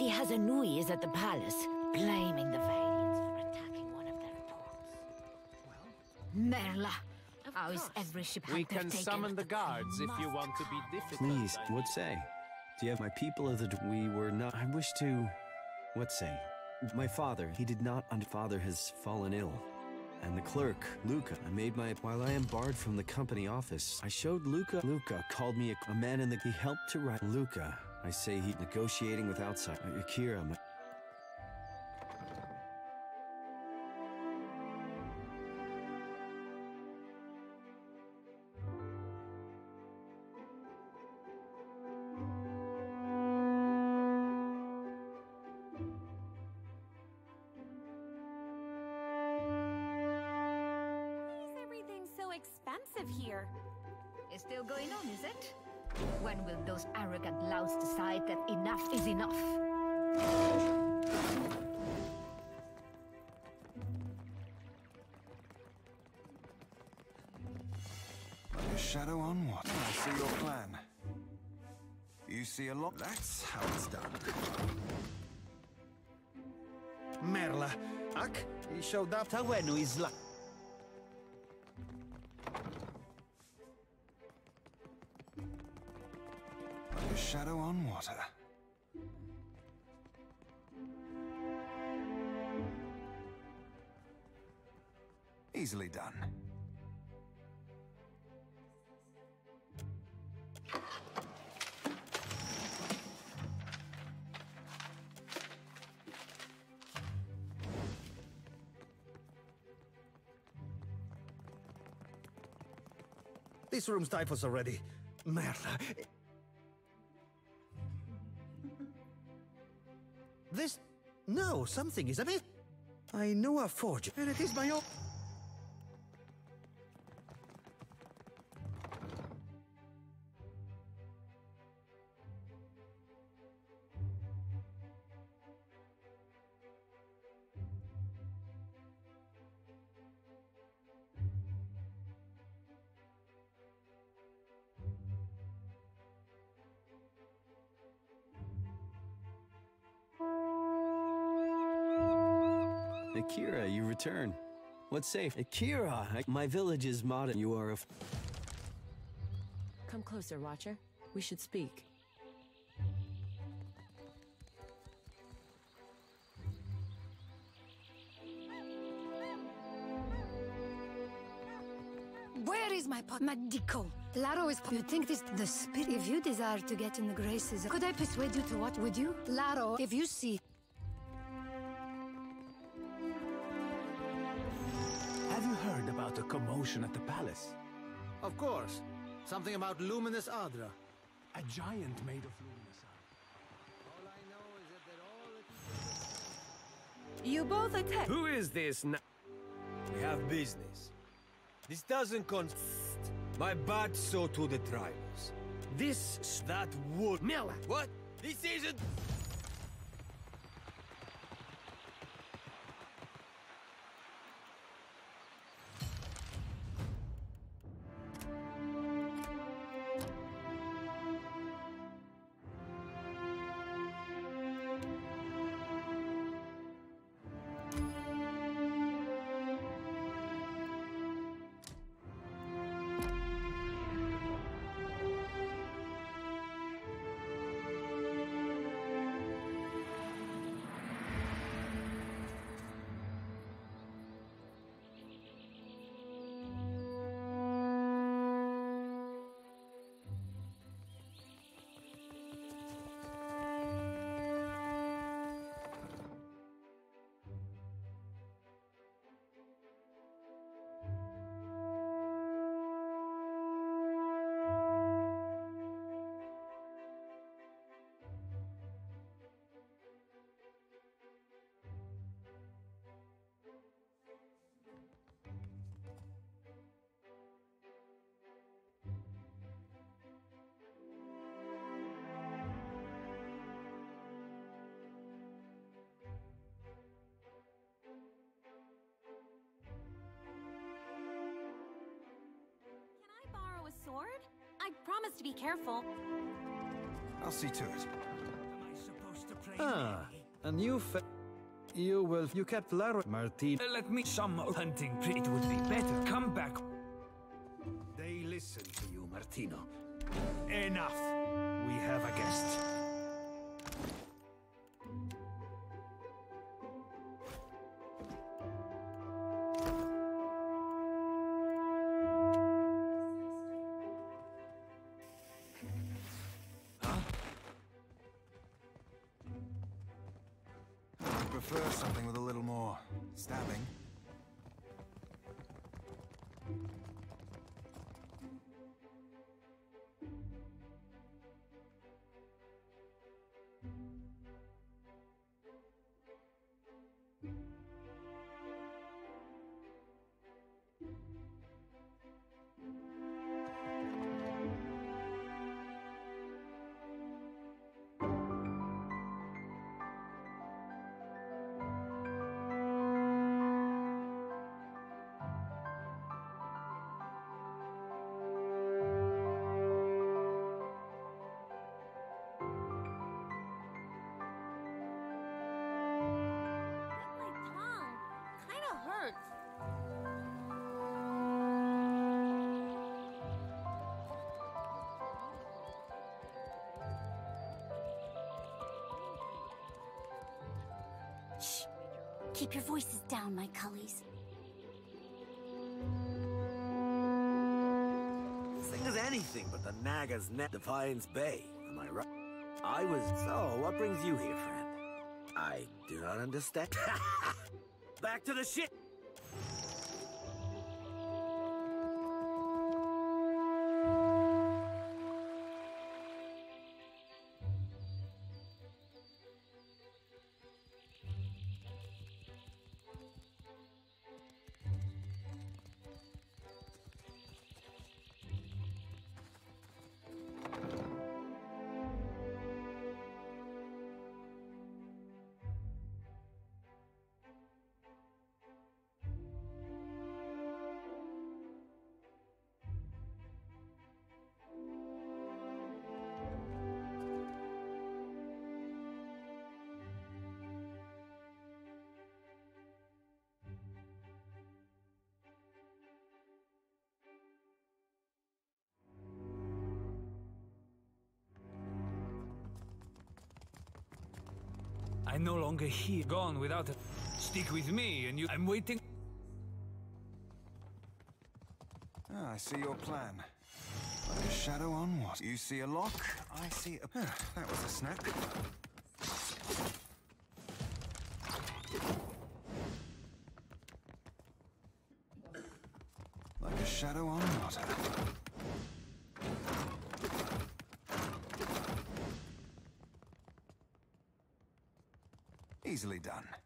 the Hazanui is at the palace, blaming the Vailians for attacking one of their ports. Well? Merla, how is every ship We can summon the guards if you want to be difficult. Please, what say? Do you have my people of the... We were not... I wish to... What say? My father, he did not... And father has fallen ill. And the clerk, Luca, I made my... While I am barred from the company office, I showed Luca... Luca called me a, a man in the... He helped to write... Luca, I say he... Negotiating with outside... Akira, Up. Tawenu is la. Like a shadow on water. Easily done. Room's typhus already. Merla. This... No, something is amiss. I know a forge, and it is my own... return. What's safe? Akira, I- my village is modern. You are a... f- Come closer, Watcher. We should speak. Where is my pot? Madiko. Laro is. You think this the spirit? If you desire to get in the graces, could I persuade you to what? Would you, Laro? If you see. Palace? Of course. Something about luminous Adra. A giant made of luminous Adra. All I know is that they're all You both attack. Who is this now? We have business. This doesn't consist. My bad so to the tribals. This, that would. Miller! What? This isn't. Promise to be careful. I'll see to it. Am I supposed to Ah, a new fa- You will. You kept Lara- Martin. Let me some hunting. It would be better. Come back. They listen to you, Martino. Enough. Keep your voices down, my cullies. Is anything but the Naga's net Defiance Bay. Am I right? I was. So, what brings you here, friend? I do not understand. Back to the ship! Longer here. Gone without a... Stick with me, and you... I'm waiting... Ah, I see your plan. Like a shadow on what? You see a lock, I see a... Ah, that was a snap. Like a shadow on water. Easily done.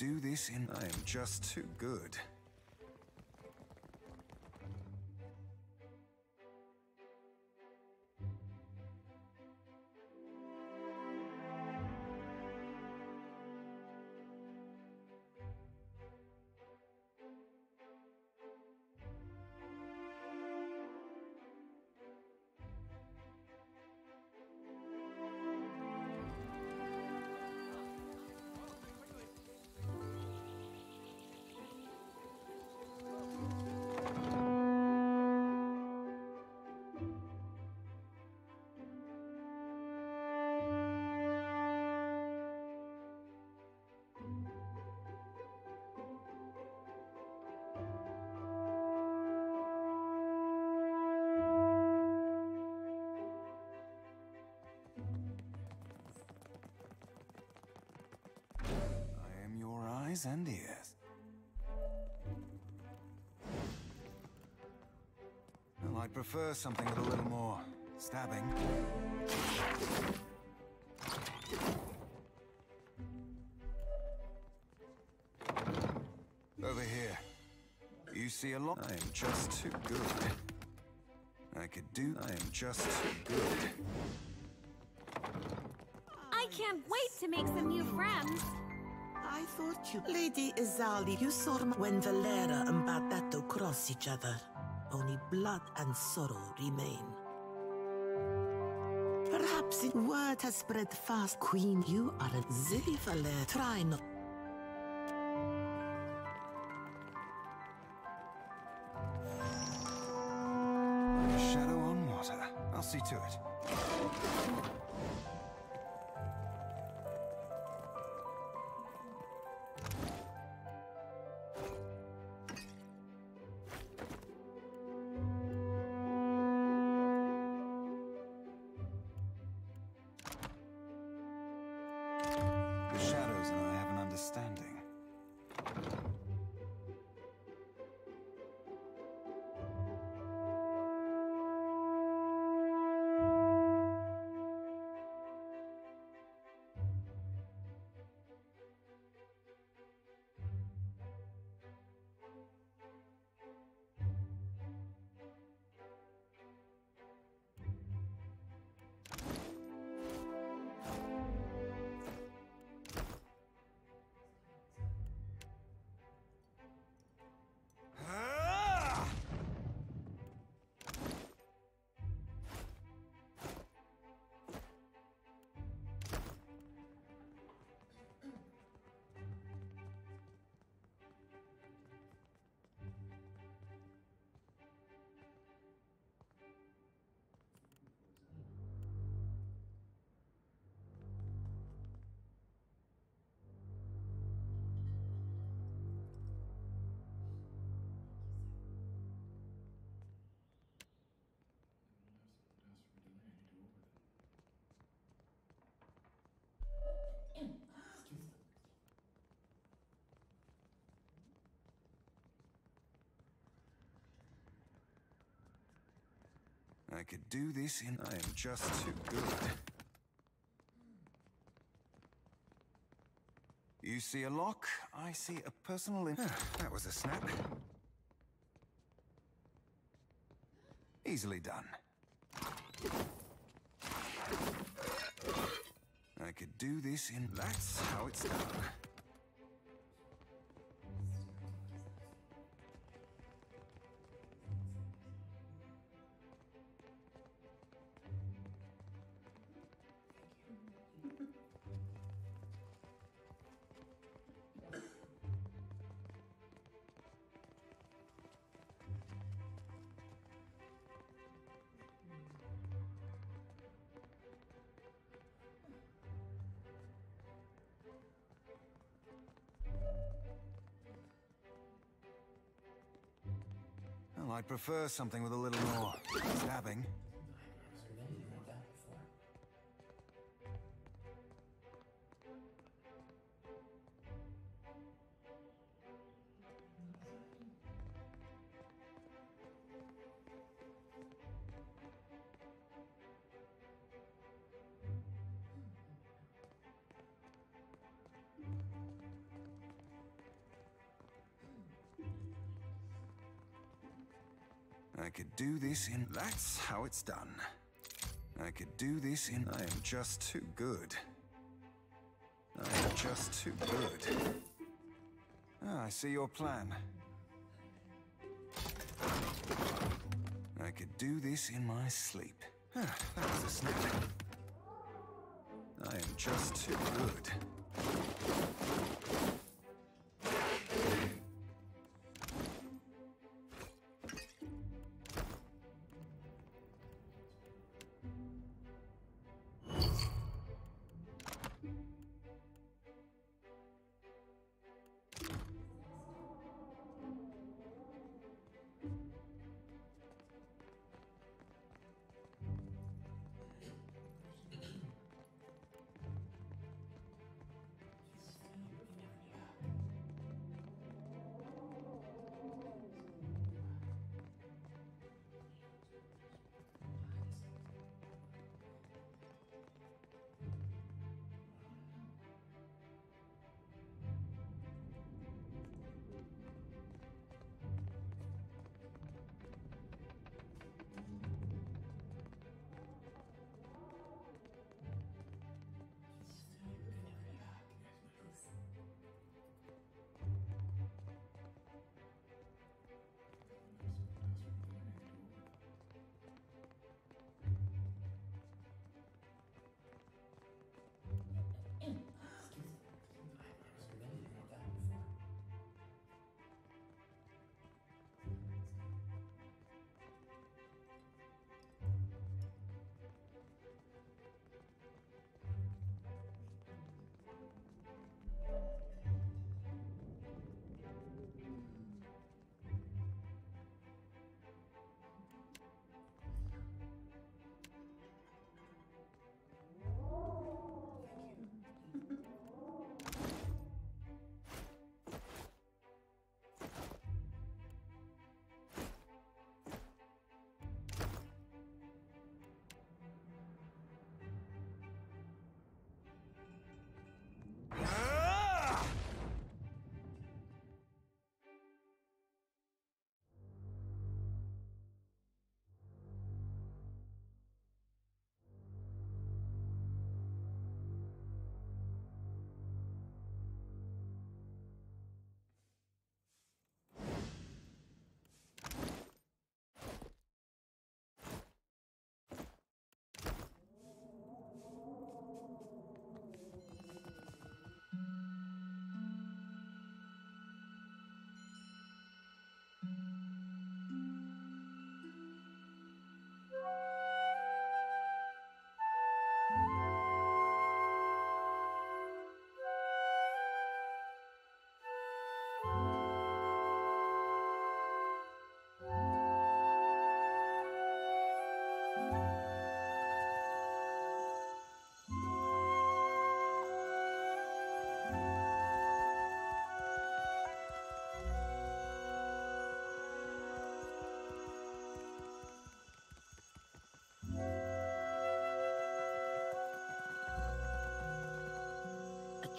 Do this in. I am just too good. I am your eyes and ears. I'd prefer something with a little more stabbing. Over here. You see a lot. I am just too good. I could do. I am just too good. I can't wait to make some new friends. Thought you... Lady Izali, you saw when Valera and Bardato cross each other. Only blood and sorrow remain. Perhaps it- word has spread fast. Queen, you are a zilly Valera. Try not... I could do this in. I am just too good. You see a lock, I see a personal. In- that was a snap. Easily done. I could do this in. That's how it's done. I'd prefer something with a little more stabbing. Do this in. That's how it's done. I could do this in. I am just too good. I am just too good. Ah, I see your plan. I could do this in my sleep. Ah, that was a snap. I am just too good.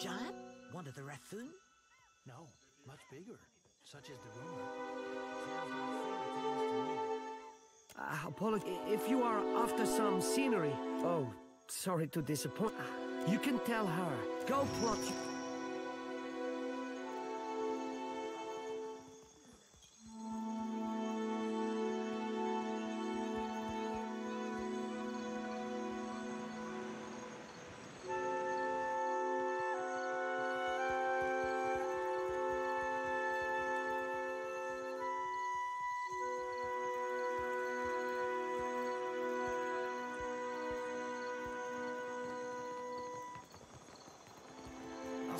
Giant? One of the raccoon? No, much bigger. Such is the rumor. Uh, apology if you are after some scenery. Oh, sorry to disappoint. You can tell her. Go plot.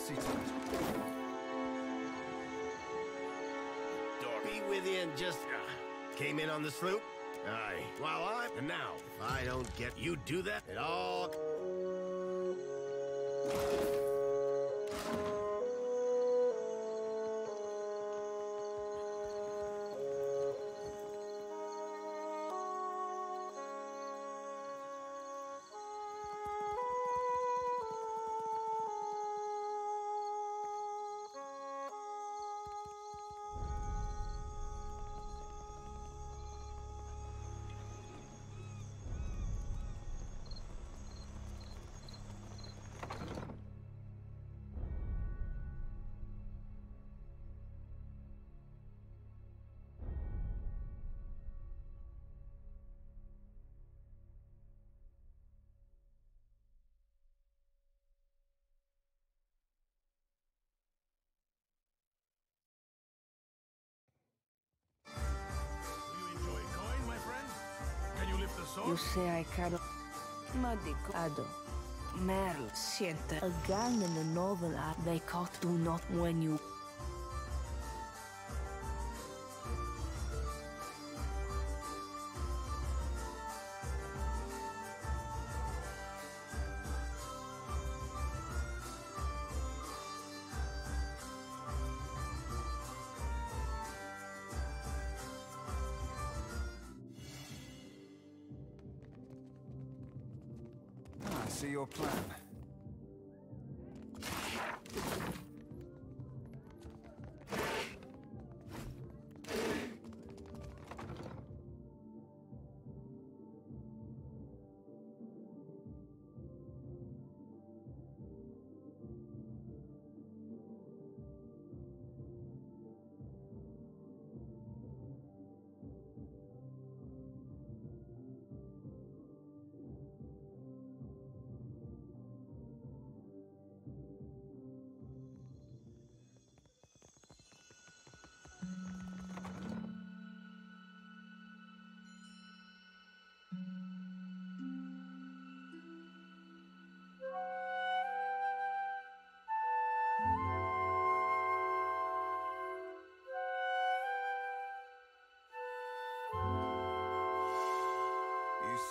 I'll see to it. Dorby with you and just uh, came in on the sloop? Aye. Well, I... And now, if I don't get you do that, it all... you say I cannot. Madico Ado. Merl, siente. A gun in the northern art they caught do not when you.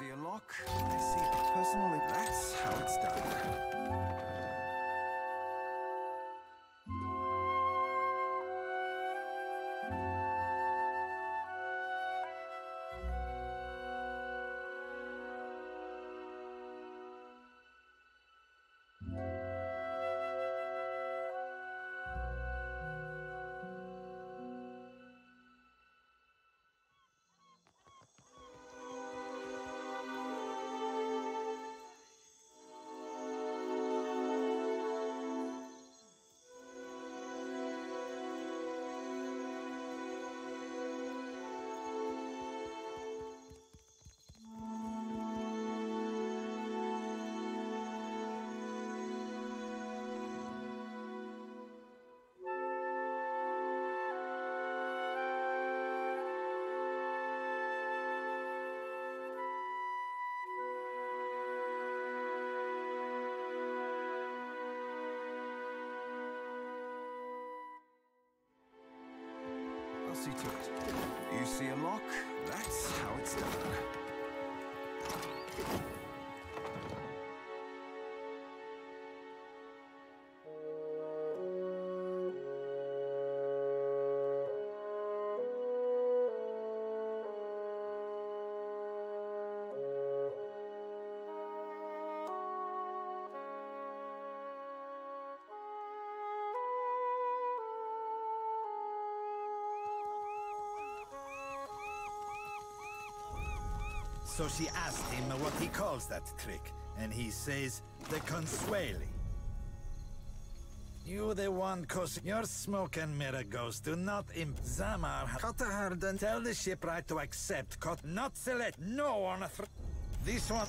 See a lock? I see a personal... That's how it's done. So she asked him what he calls that trick, and he says the consueli. You the one cause your smoke and mirror ghost do not imp Zamar tell the shipwright to accept Kot not select no on a thr This one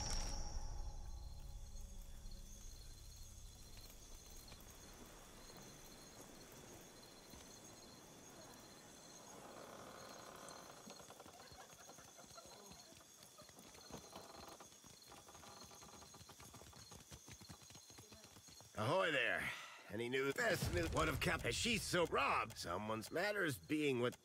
Best news would have kept she's so robbed. Someone's matters being with.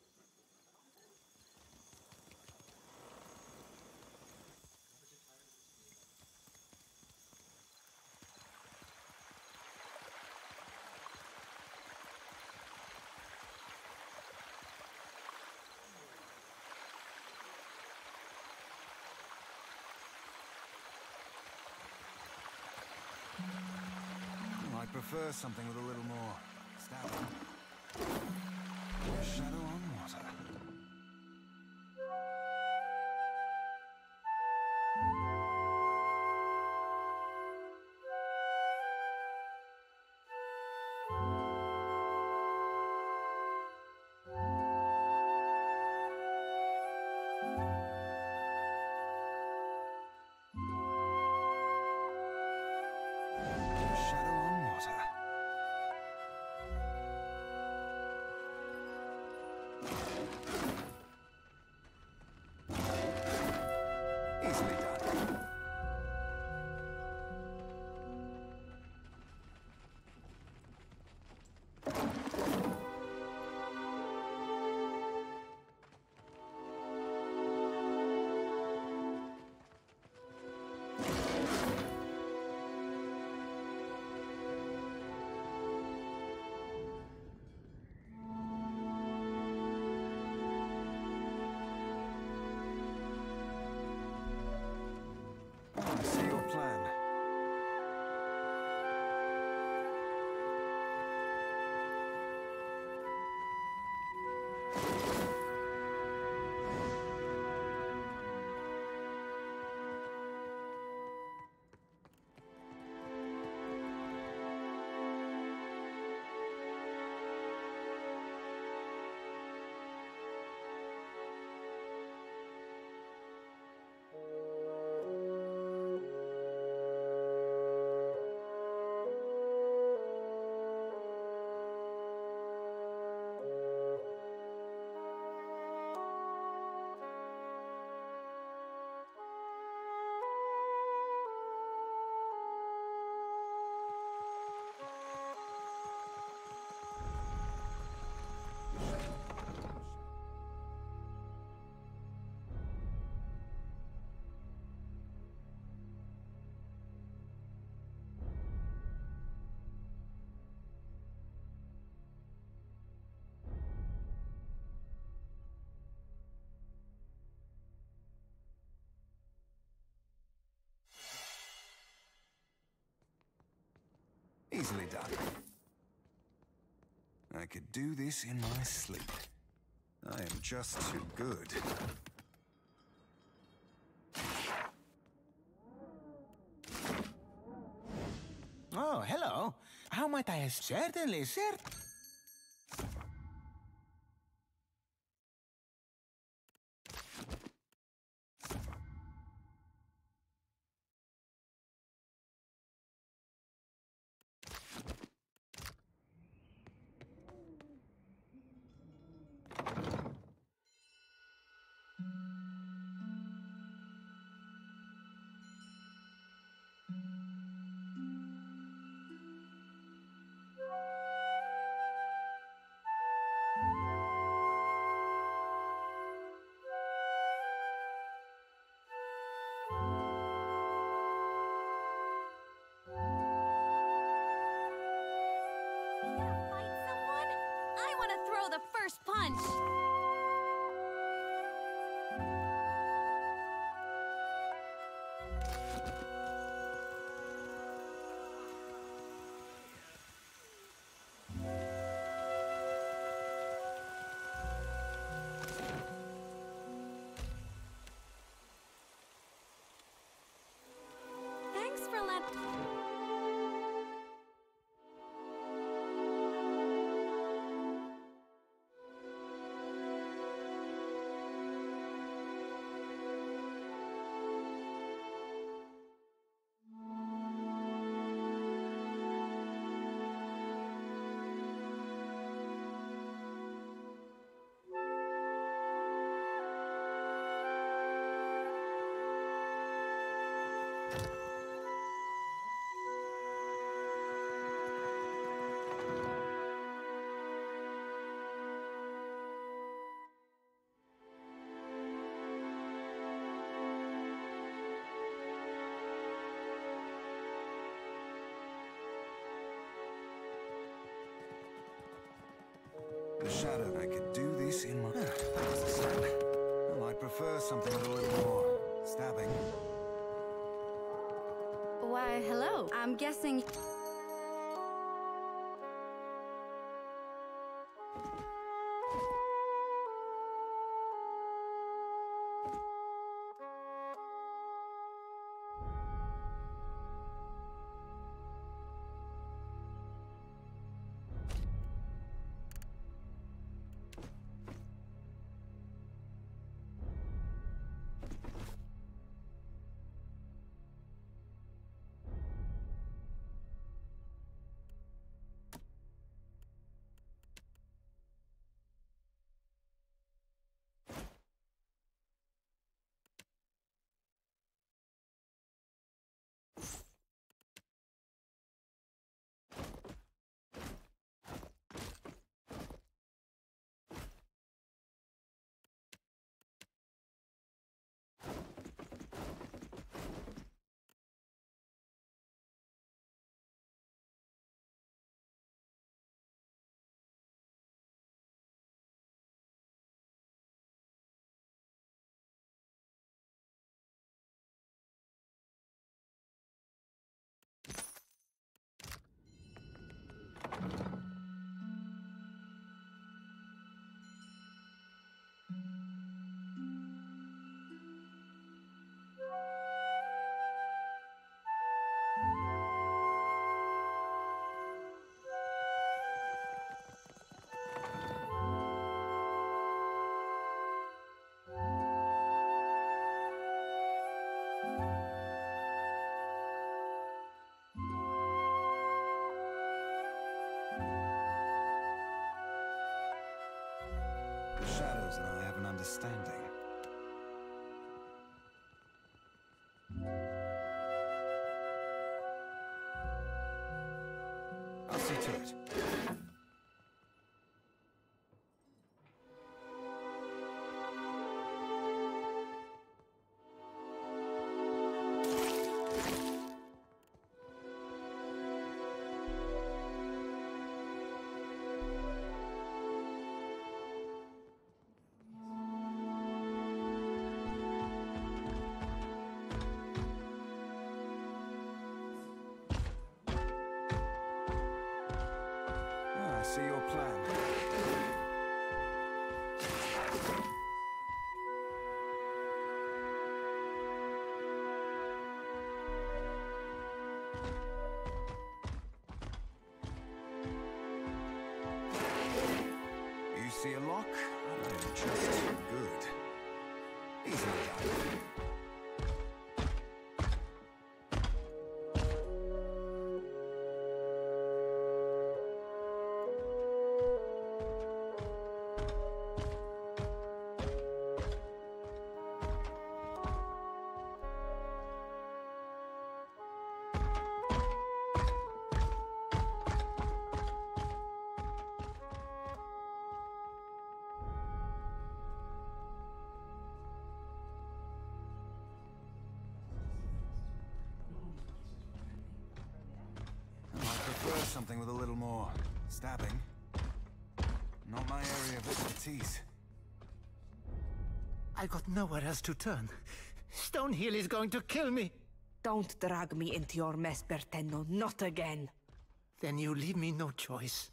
I prefer something with a Easily done. I could do this in my sleep. I am just too good. Oh, hello. How might I? Certainly, sir. The shadow. I could do this in my. that was a snap. Well, I'd prefer something with a little more stabbing. Why, hello. I'm guessing. To it. Something with a little more stabbing. Not my area of expertise. I got nowhere else to turn. Stonehill is going to kill me. Don't drag me into your mess, Bertendo. Not again. Then you leave me no choice.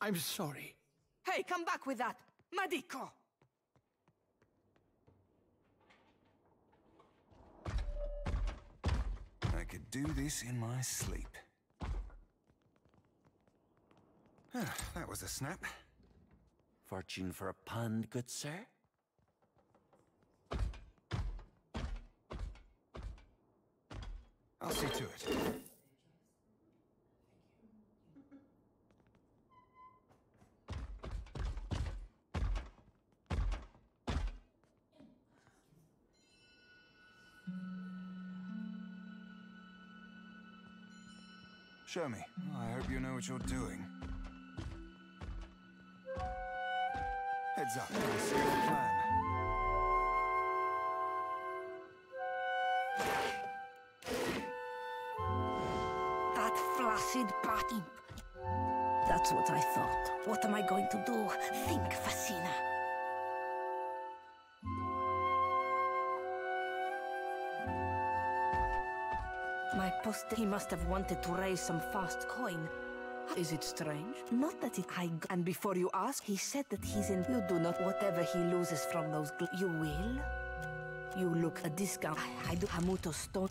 I'm sorry. Hey, come back with that! Medico! I could do this in my sleep. Ah, that was a snap. Fortune for a pun, good sir? I'll see to it. Show me. I hope you know what you're doing. Heads up. That flaccid. That That's what I thought. What am I going to do? Think, Fascina. My post, he must have wanted to raise some fast coin. Is it strange? Not that it I and before you ask, he said that he's in. You do not. Whatever he loses from those, gl- you will. You look a discount. I, I do. Hamuto stone.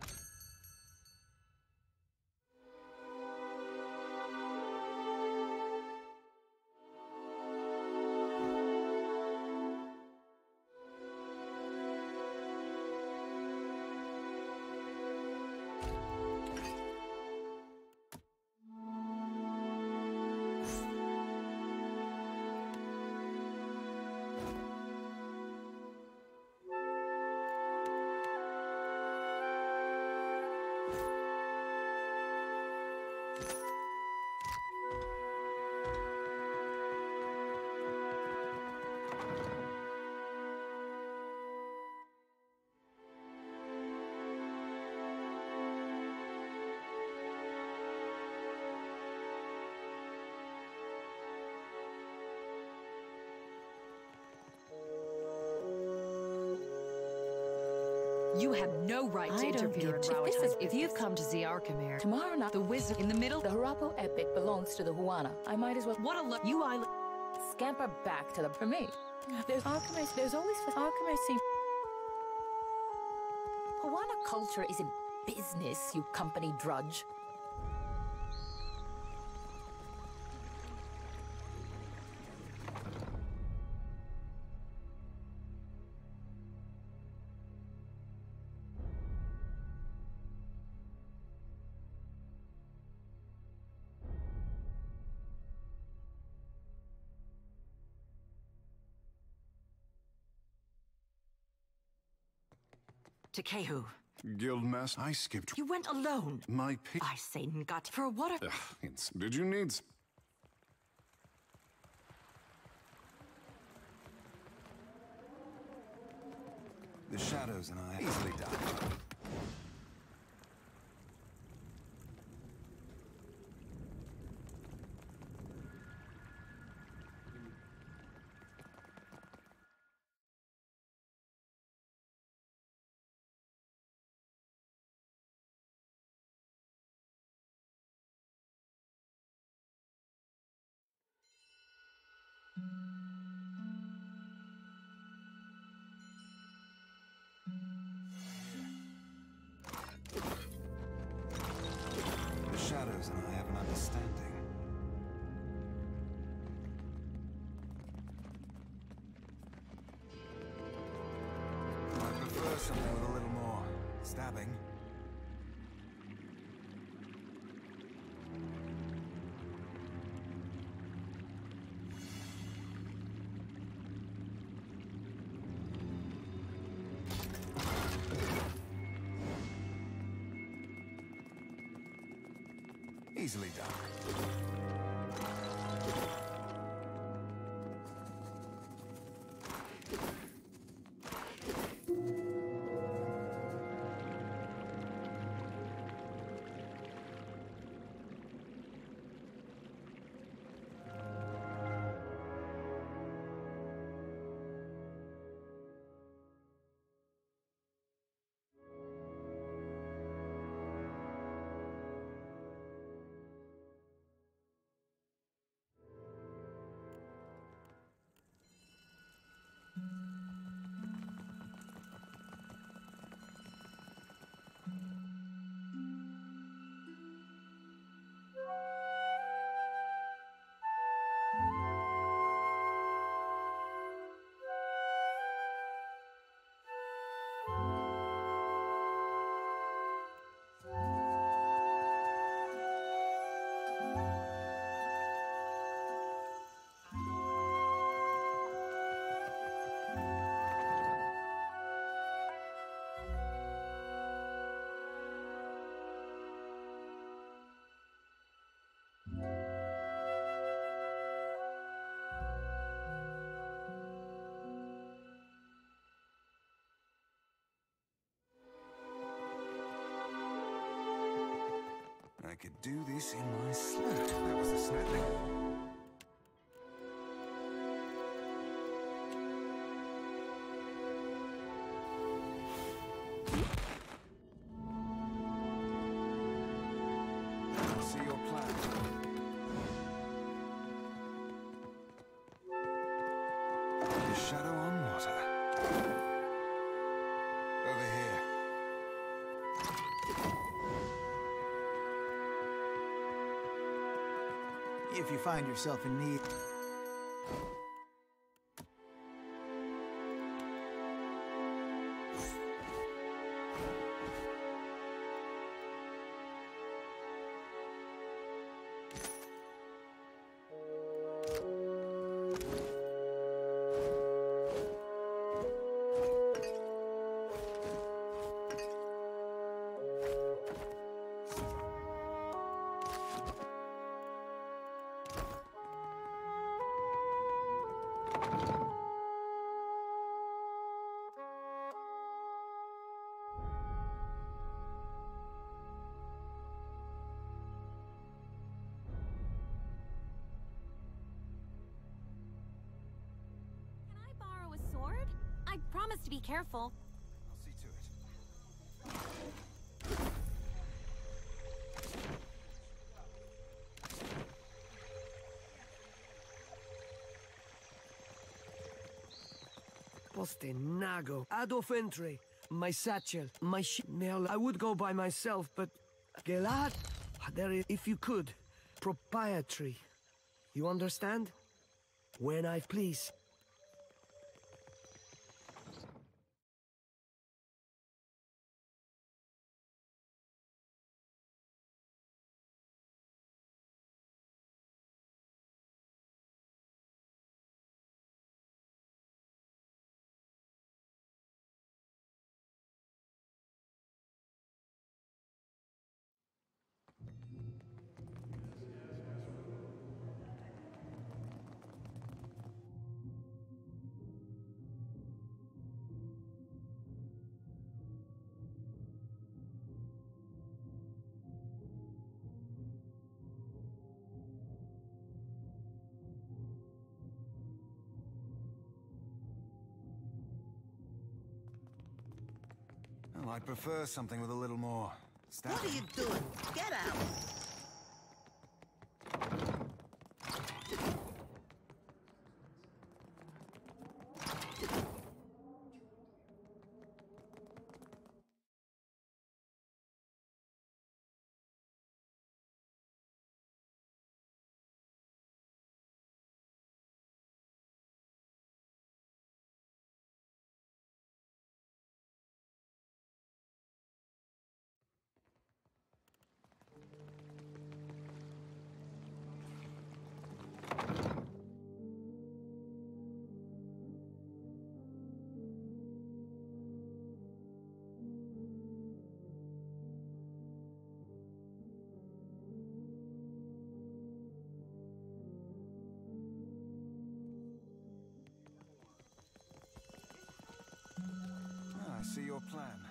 You have no right to I don't interfere in this is- if you've come to Ziarkamir, tomorrow night, the wizard in the middle, the Harapo epic belongs to the Huana. I might as well. What a look. You island. Scamper back to the. For me. There's Archimedes, there's always. Archimedes. Huana culture isn't business, you company drudge. To Kehu. Guildmaster, I skipped. You went alone. My pick. I say got for what a... Ugh, Did you need? The shadows and I easily done. Easily done. Do this in my sleep. That was a snapping. Find yourself in need. To be careful. I'll see to it. Poste Nago. Adolf Entry. My satchel. My sh... Now, I would go by myself, but... Gelad? Ah, there is... If you could. Proprietary. You understand? When I please. I'd prefer something with a little more stamina. What are you doing? Get out! Your plan.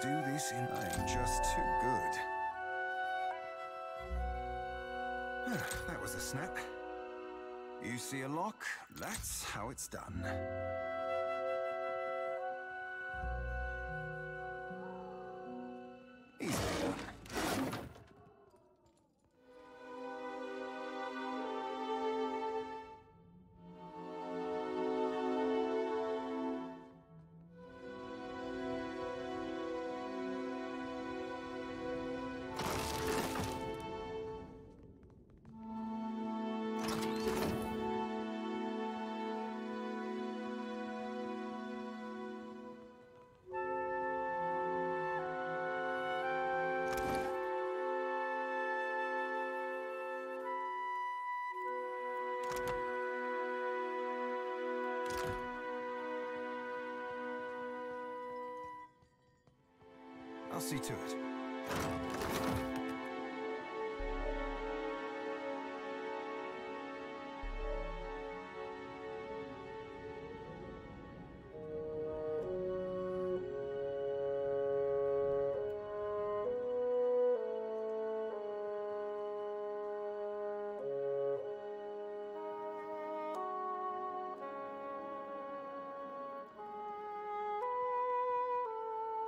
Do this in. I am just too good. that was a snap. You see a lock? That's how it's done.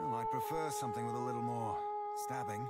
Well, I'd prefer something with a little more stabbing.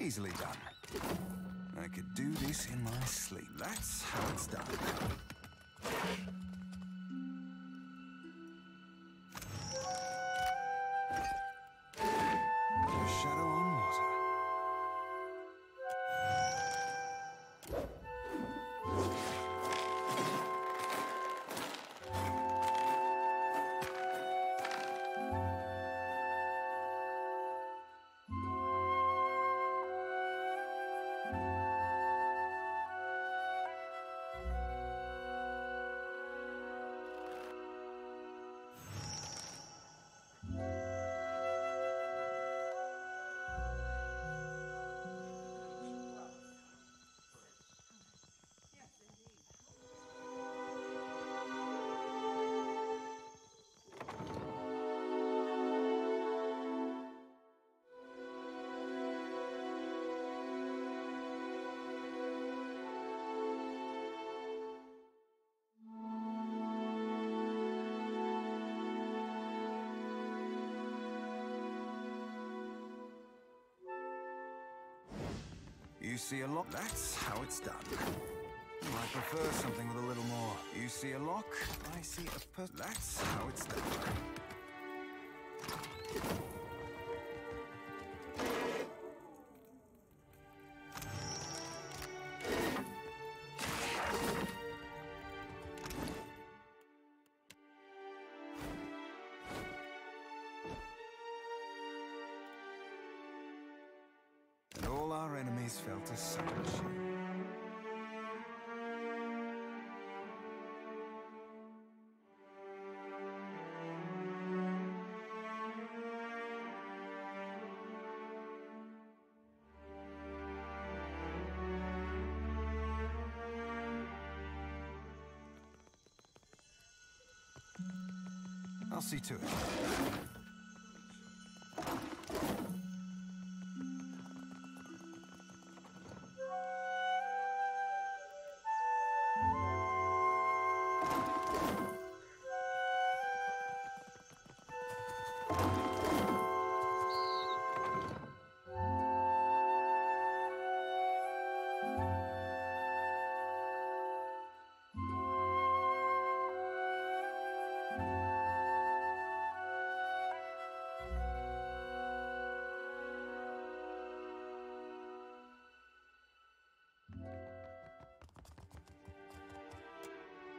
Easily done. I could do this in my sleep. That's how it's done. See a lock? That's how it's done. I prefer something with a little more. You see a lock? I see a per- That's how it's done. To it.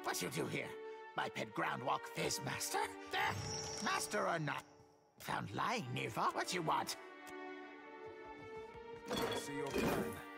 What you do here? Biped groundwalk this master? There, master or not? Found lying nearby. What you want? I see your plan.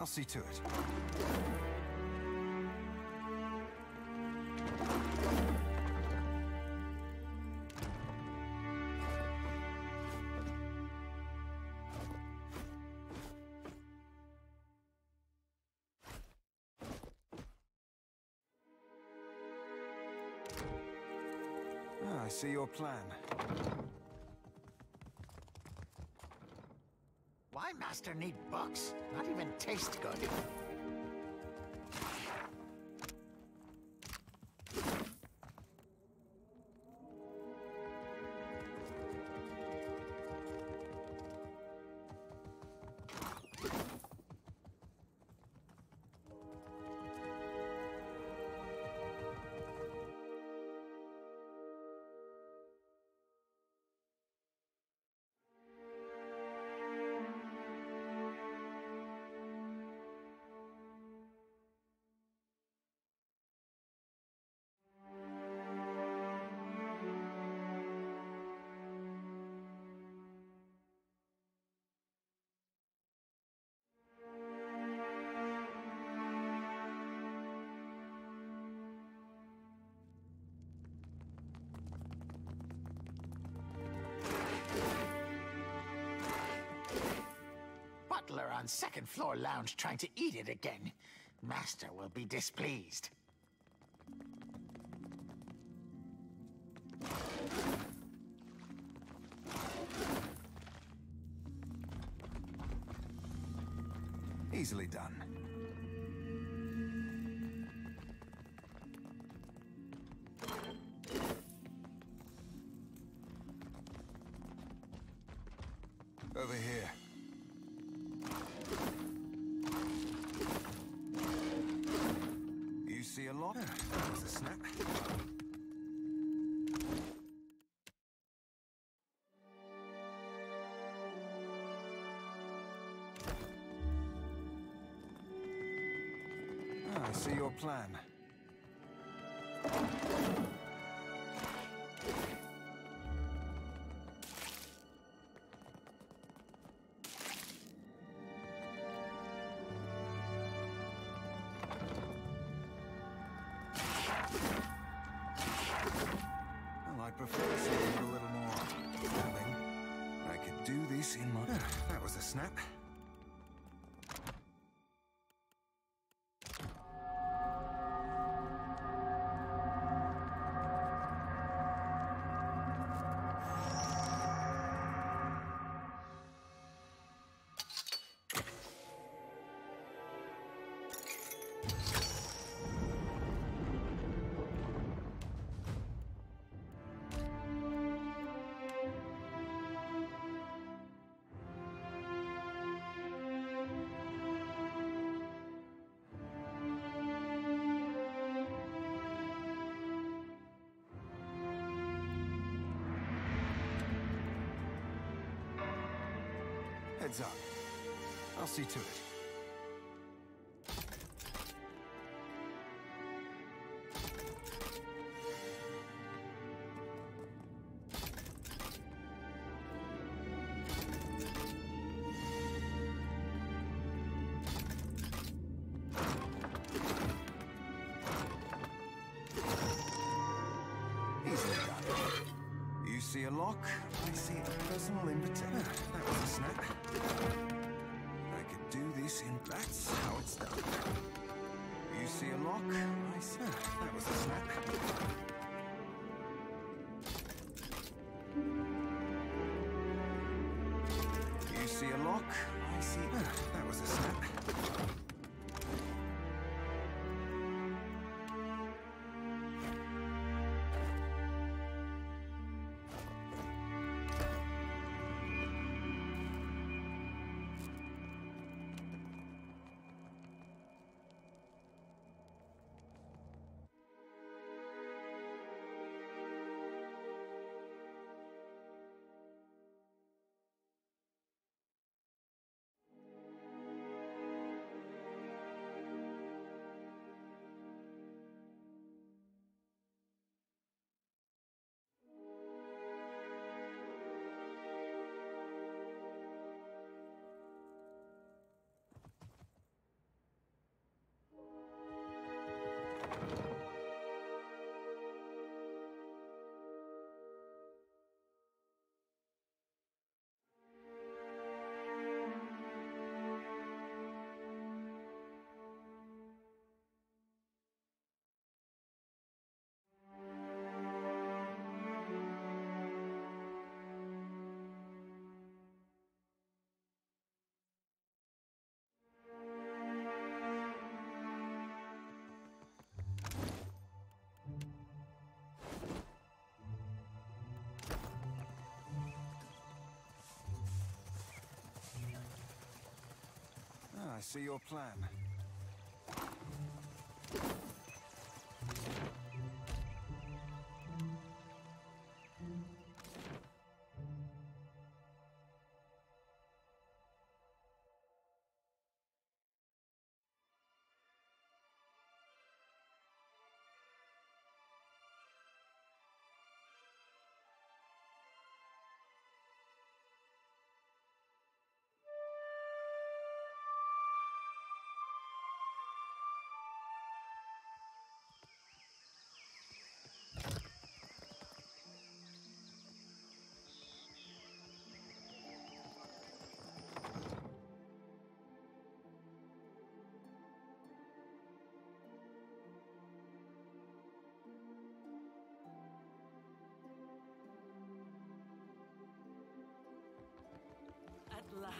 I'll see to it. Ah, I see your plan. Master need bucks, not even taste good. your lounge trying to eat it again. Master will be displeased. heads up. I'll see to it. Ah, that was a snap. At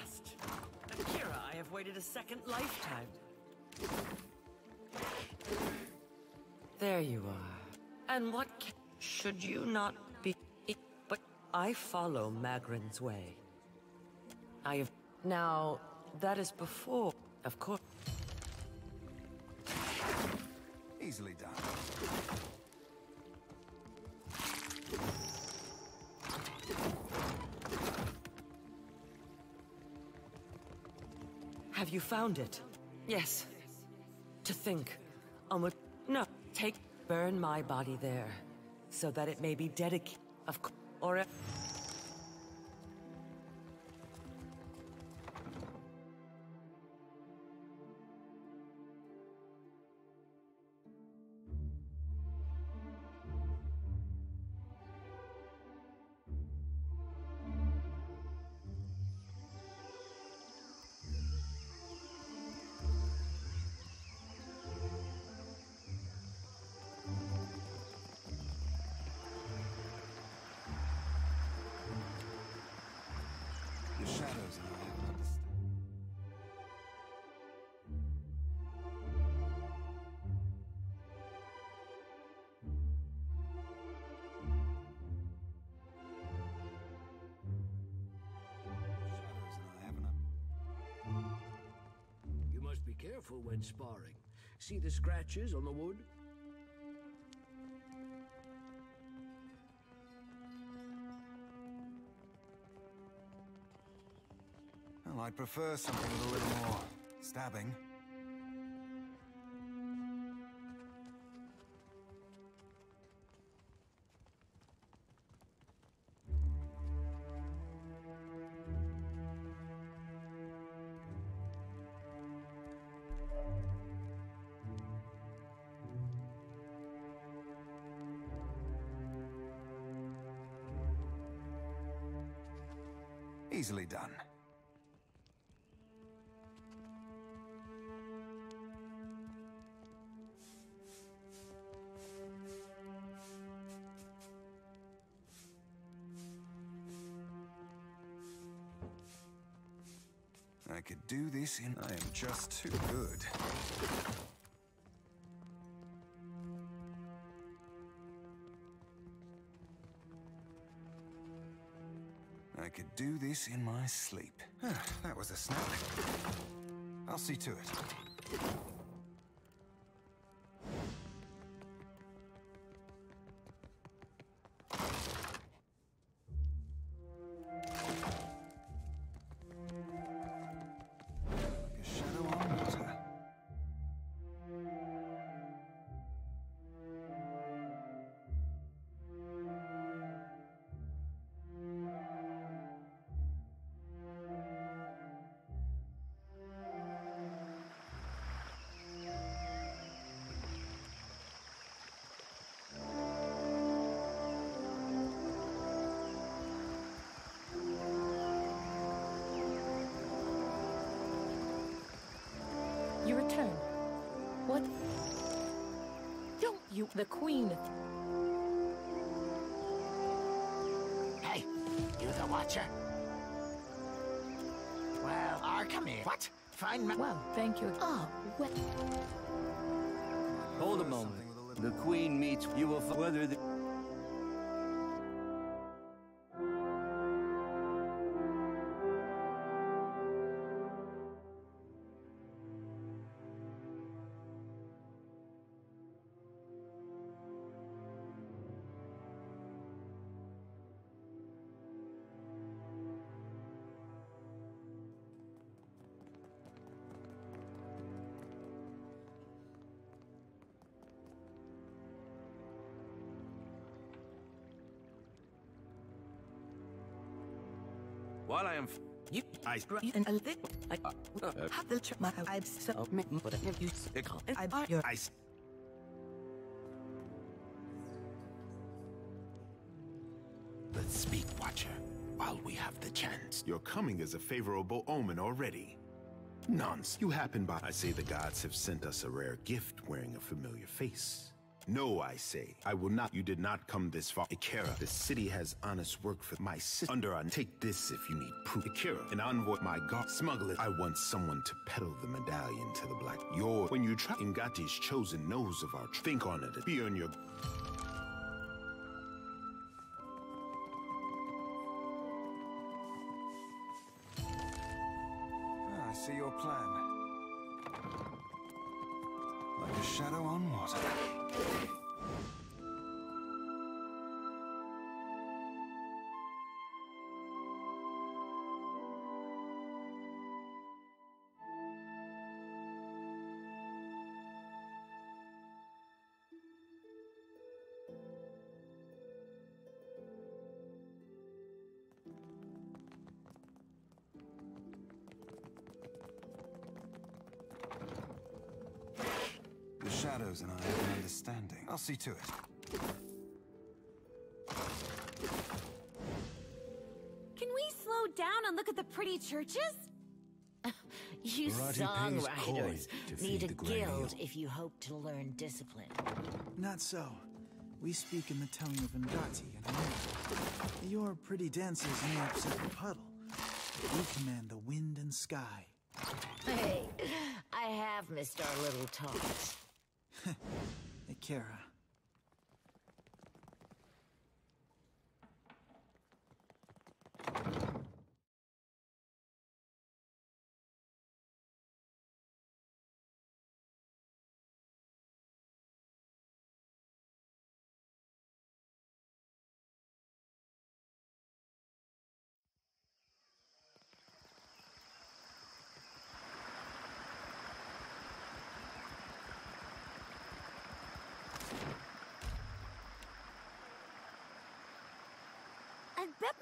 last. Akira, I have waited a second lifetime. There you are. And what should you not be? But I follow Magran's way. I have now. That is before, of course. Easily done. Have you found it? Yes. To think. What? No. Take. Burn my body there. So that it may be dedicated. Of course. Or. When sparring. See the scratches on the wood? Well, I'd prefer something with a little more stabbing. This in. I am just too good. I could do this in my sleep. that was a snap. I'll see to it. Don't the queen? Hey, you the Watcher? Well, our come here. What? Find my. Well, thank you. Oh, well. Hold a moment. The queen meets you will f- whether the you. I. and a little. I uh, have the tr- my I've so me but if you sick I are your I. Let's speak, Watcher, while we have the chance. Your coming is a favorable omen already. Nonce, you happen by. I say the gods have sent us a rare gift wearing a familiar face. No, I say. I will not. You did not come this far. Ikera, the city has honest work for my sister. Under on. Take this if you need proof. Ikera, an envoy, my god, smuggler. I want someone to peddle the medallion to the black. Your. When you try. Ingati's chosen knows of our. Think on it. Be on your. Ah, I see your plan. Like a shadow on water. The shadows and I have an understanding. I'll see to it. Can we slow down and look at the pretty churches? You Karate songwriters need a guild if you hope to learn discipline. Not so. We speak in the tongue of Ngati and Amir. Your pretty dancers may upset the puddle. but We command the wind and sky. Hey, I have missed our little talks. Ikera. I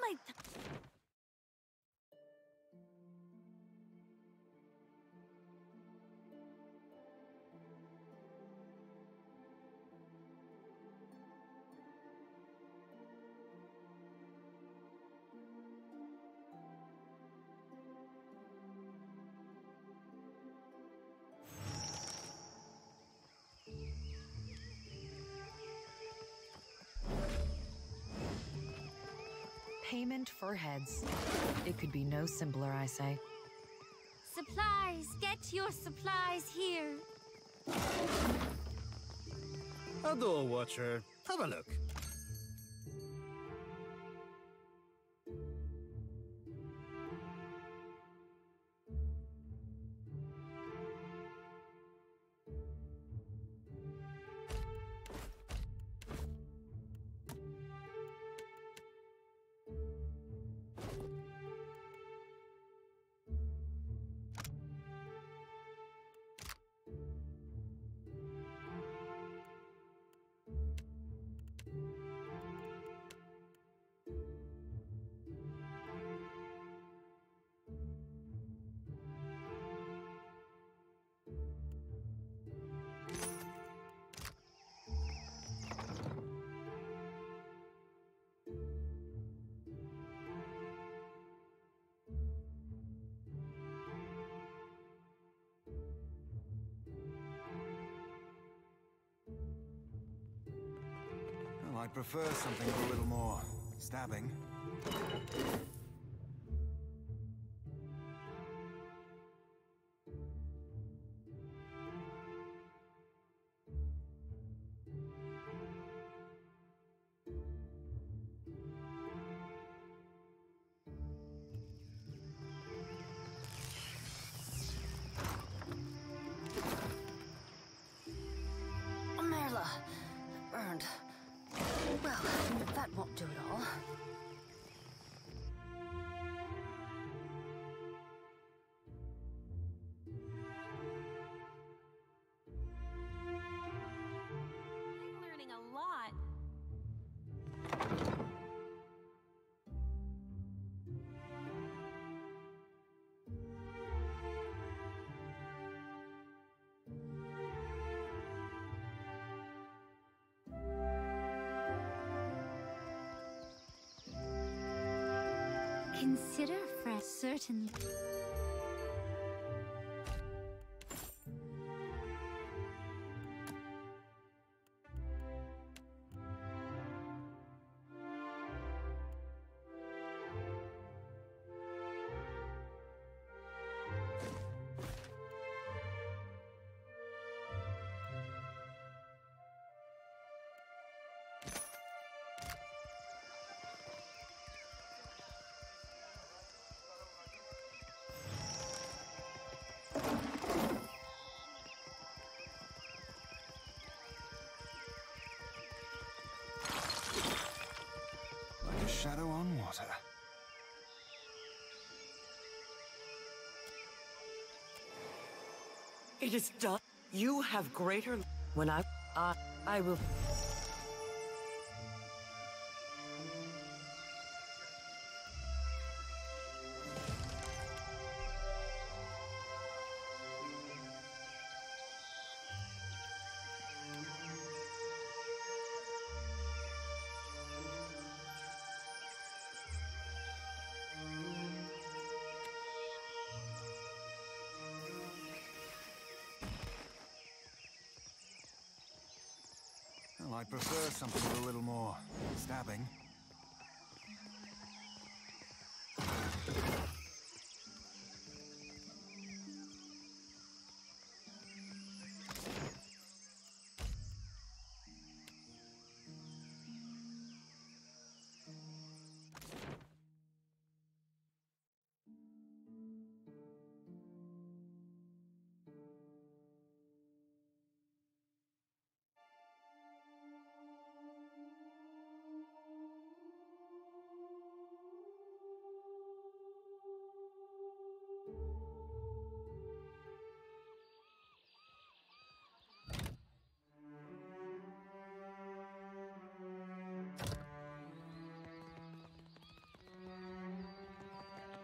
bet Payment for heads. It could be no simpler, I say. Supplies! Get your supplies here! Hello, Watcher. Have a look. Prefer something a little more stabbing. Consider fresh, certainly. Like shadow on water. It is done. You have greater. When I. I. I will. Something with a little more stabbing.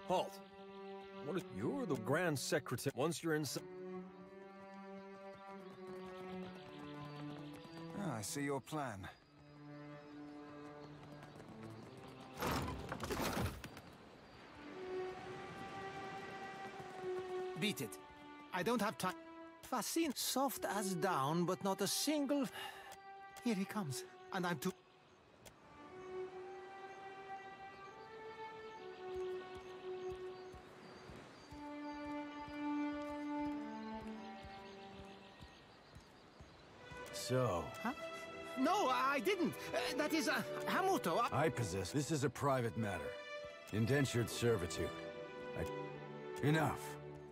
Halt! What is you're the Grand Secretary. Once you're inside. Ah, I see your plan. Beat it. I don't have time. Fascine, soft as down, but not a single. Here he comes, and I'm too. So. Huh? No, I didn't. Uh, that is uh, Hamuto. I- I possess. This is a private matter. Indentured servitude. I... Enough.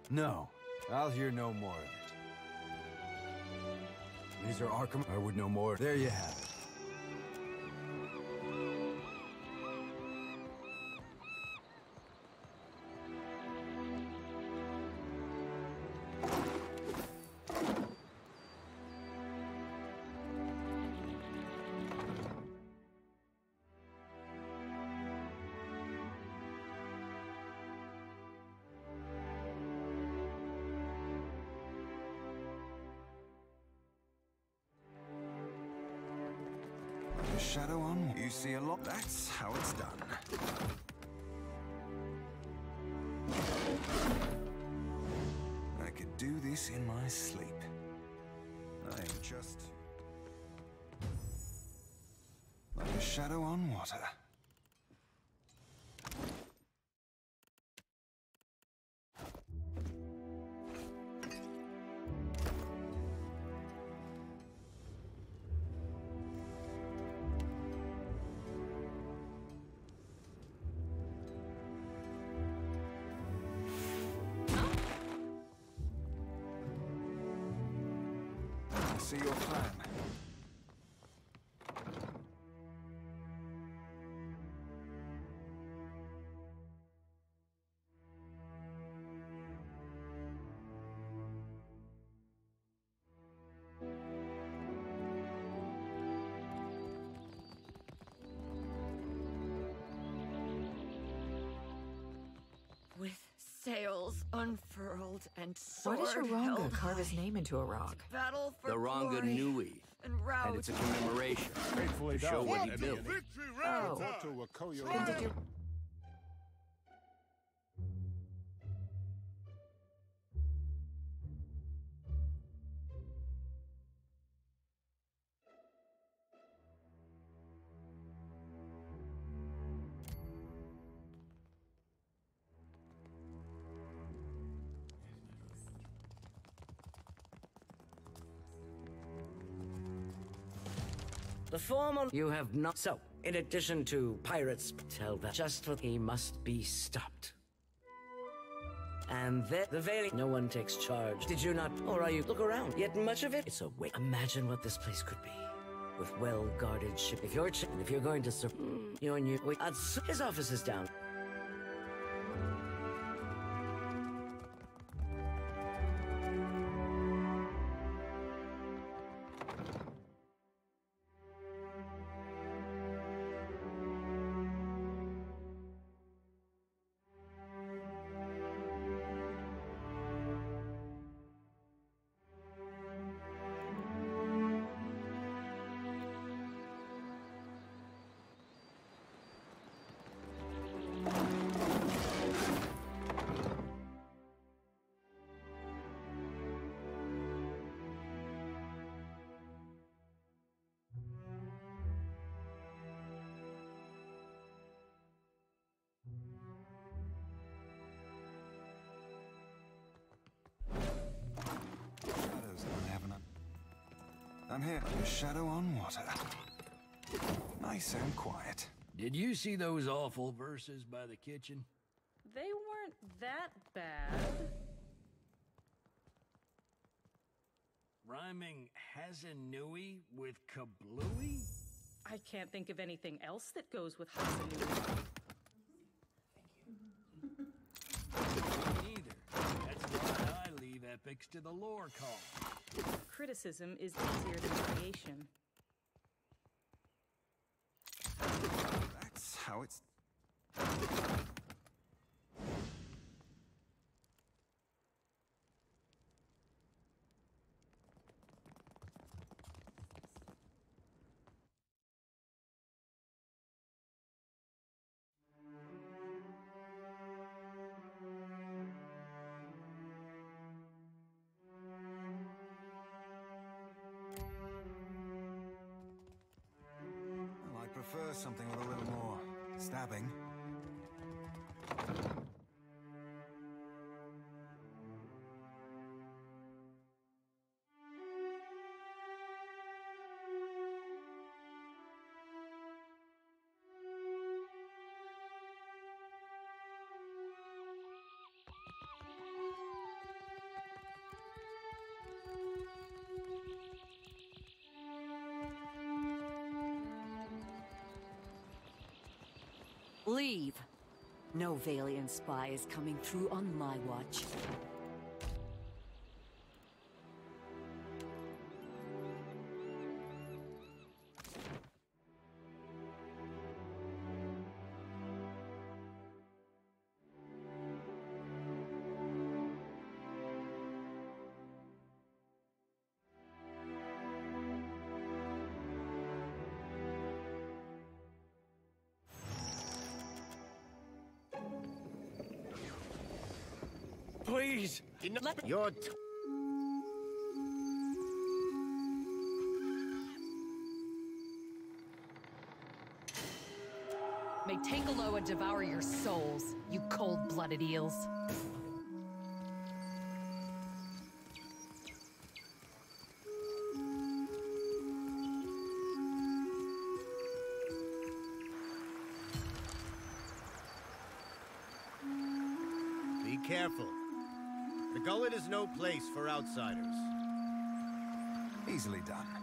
No. I'll hear no more of it. These are Arkham. I would know more. There you have it. See your plan. With and sword Why does Yoranga held carve his name into a rock? Battle for The Ranga Nui. and. And it's a commemoration to show what he built. Oh. Formal you have not. So, in addition to pirates, tell that just for he must be stopped. And then the veiling. No one takes charge. Did you not? Or are you? Look around. Yet much of it. It's a way. Imagine what this place could be. With well guarded ship. If you're ch- if you're going to serve, hmm, you're new. Wait, his office is down. Shadow on water. Nice and quiet. Did you see those awful verses by the kitchen? They weren't that bad. Rhyming Hasanui with kablooey? I can't think of anything else that goes with Hasanui. Neither. That's why I leave epics to the lore call. Criticism is easier than creation. That's how it's. Stabbing. Leave. No Vailian spy is coming through on my watch. Please! Your t- May Tangaloa devour your souls, you cold-blooded eels. Easily done.